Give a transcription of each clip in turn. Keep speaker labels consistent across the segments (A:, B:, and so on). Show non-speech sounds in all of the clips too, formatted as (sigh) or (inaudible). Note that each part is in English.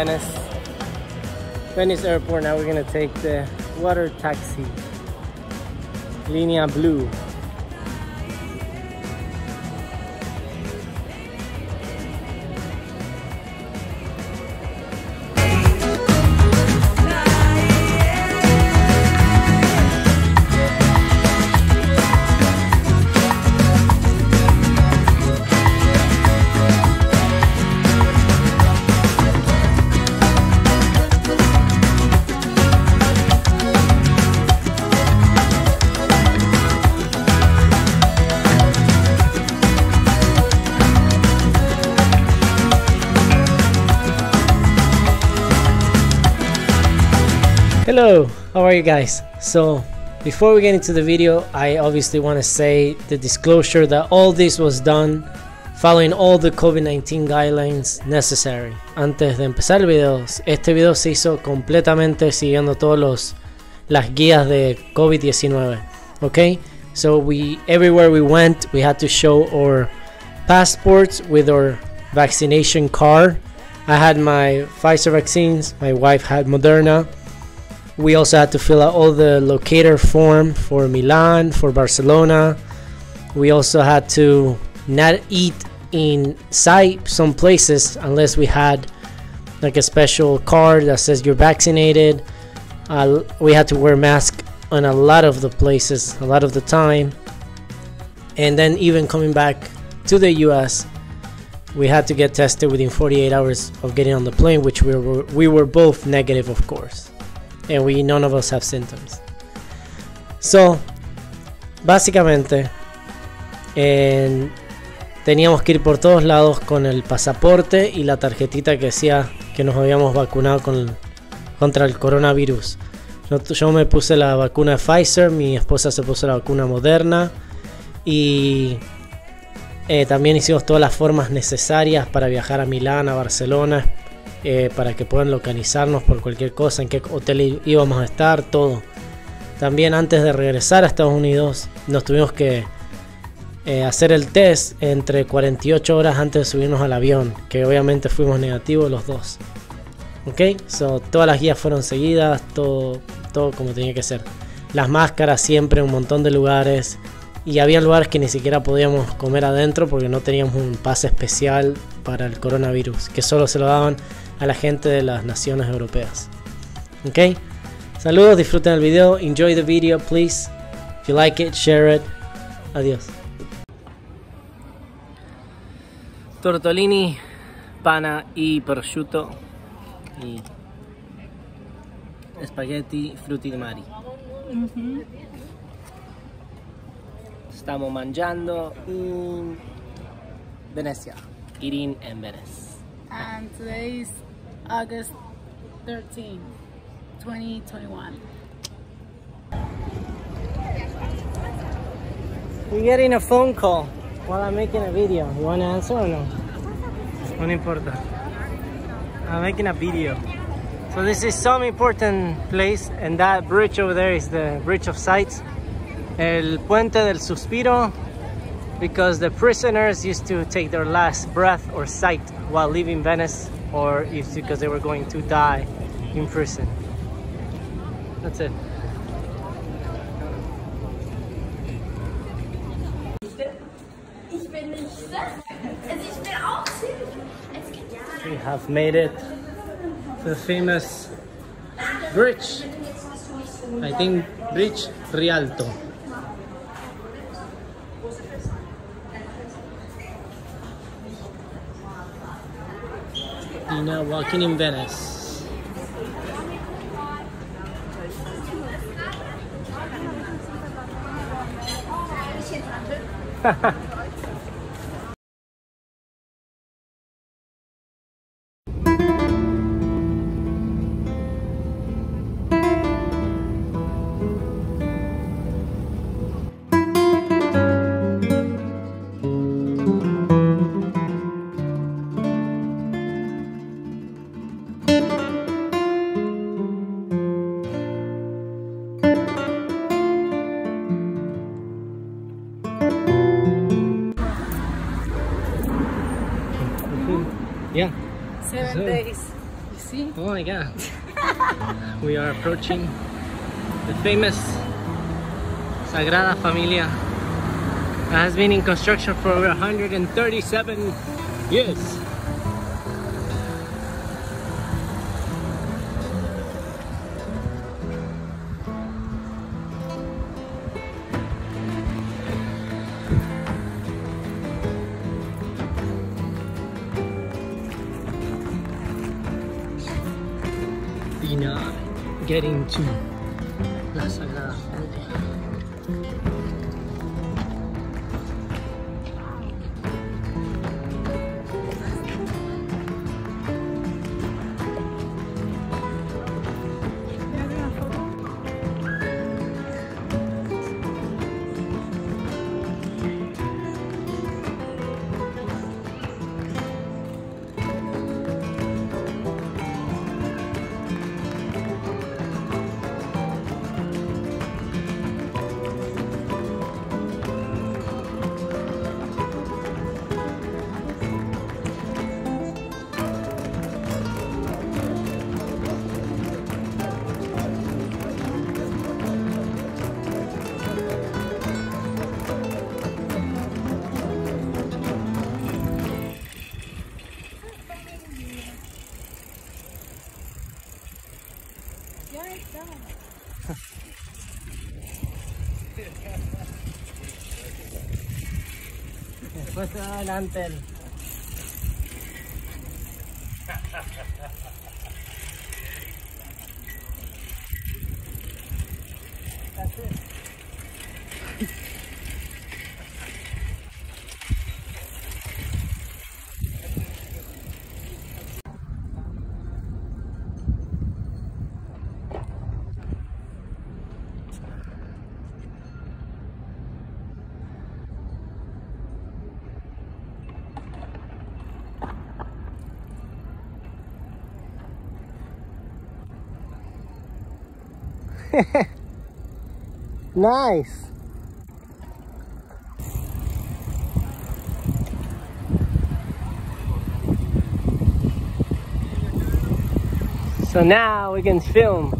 A: Venice. Venice Airport. Now we're gonna take the water taxi. Linea Blu. Hello, how are you guys? So, before we get into the video, I obviously want to say the disclosure that all this was done following all the COVID-19 guidelines necessary. Antes de empezar el video, este video se hizo completamente siguiendo todos los las guías de COVID-19. Okay? So we everywhere we went, we had to show our passports with our vaccination card. I had my Pfizer vaccines, my wife had Moderna. We also had to fill out all the locator form for Milan, for Barcelona. We also had to not eat inside some places unless we had like a special card that says you're vaccinated. Uh, we had to wear mask on a lot of the places, a lot of the time. And then even coming back to the US, we had to get tested within 48 hours of getting on the plane, which we were we were both negative, of course and we none of us have symptoms. So, básicamente, en, teníamos que ir por todos lados con el pasaporte y la tarjetita que decía que nos habíamos vacunado con, contra el coronavirus. Yo, yo, me puse la vacuna Pfizer, mi esposa se puso la vacuna Moderna y eh, también hicimos todas las formas necesarias para viajar a Milán, a Barcelona, eh, para que puedan localizarnos por cualquier cosa, en qué hotel íbamos a estar, todo. También antes de regresar a Estados Unidos nos tuvimos que eh, hacer el test entre 48 horas antes de subirnos al avión, que obviamente fuimos negativos los dos. Ok, so, todas las guías fueron seguidas, todo, todo como tenía que ser. Las máscaras siempre en un montón de lugares. Y había lugares que ni siquiera podíamos comer adentro porque no teníamos un pase especial para el coronavirus, que solo se lo daban a la gente de las naciones europeas. Ok, saludos, disfruten el video, enjoy the video, please. If you like it, share it. Adiós. Tortolini, pana y prosciutto y spaghetti frutti di mari. Mm -hmm. Stiamo mangiando in Venezia, eating in Venice.
B: And today's August 13, 2021.
A: You're getting a phone call while I'm making a video. You want to answer or no? No importa. I'm making a video. So this is some important place and that bridge over there is the Bridge of Sights. El Puente del Suspiro because the prisoners used to take their last breath or sight while leaving Venice or if because they were going to die in prison. That's it. We have made it to the famous bridge. I think Bridge Rialto. Know, walking in Venice. (laughs) Yeah.
B: Seven
A: So-
B: days. You see?
A: Oh my god. we are approaching the famous Sagrada Familia that has been in construction for over 137 years. Getting to La Sagrada Familia. Adelante el... (laughs) nice. So now we can film.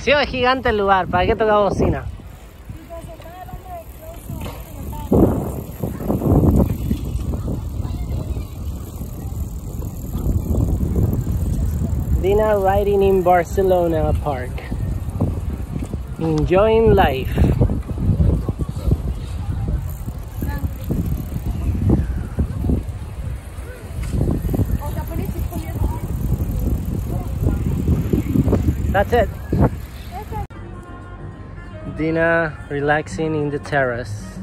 A: Sí, es gigante el lugar, ¿para qué toca bocina? Dina riding in Barcelona Park. Enjoying life. That's it. Dina relaxing in the terrace.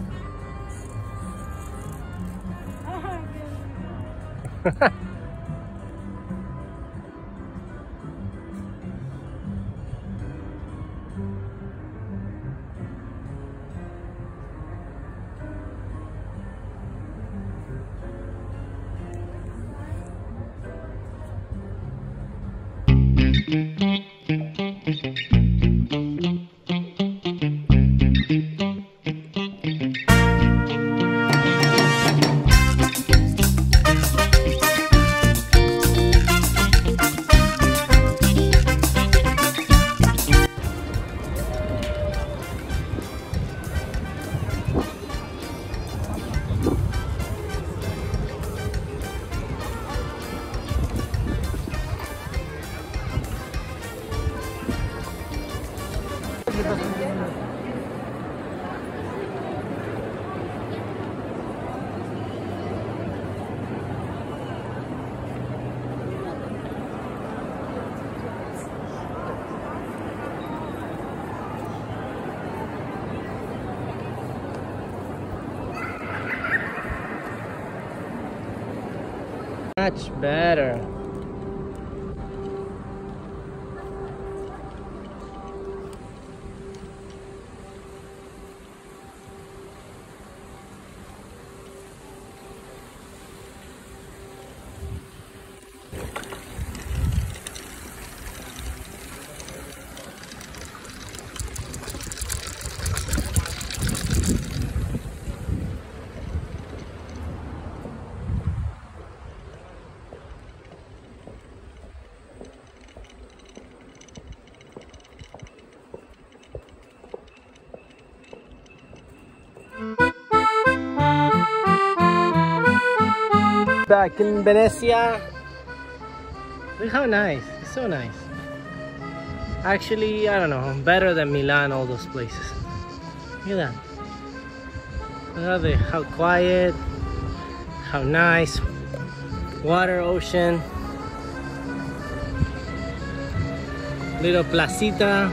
A: (laughs) Much better. Back in Venezia. Look how nice. It's so nice. Actually, I don't know, better than Milan, all those places. Look at that. Look at how quiet, how nice. Water, ocean. Little placita.